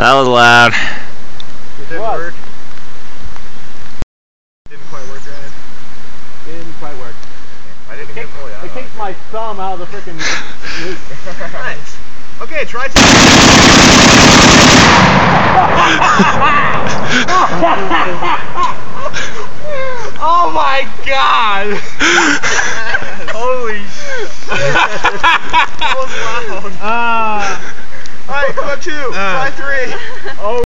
That was loud. It didn't What? work. Didn't quite work, Ryan. Didn't quite work. I didn't It get fully out. it kicked my thumb out of the freaking loop. nice. Okay, try to. oh my god! Holy shit. that was loud. Ah. Alright, come two. Uh. try three. oh